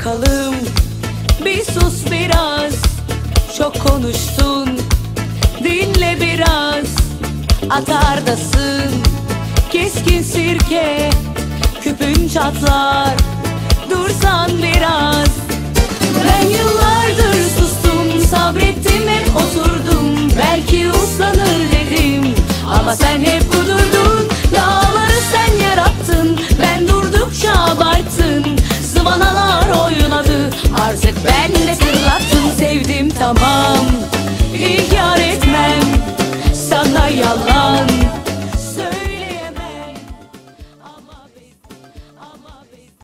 bakalım. Bir sus biraz Çok konuştun Dinle biraz Atardasın. Keskin sirke Küpün çatlar. Dursan biraz. Ben yıllardır sustum Sabrettim hep oturdum. Belki uslanır dedim Ama sen hep zaman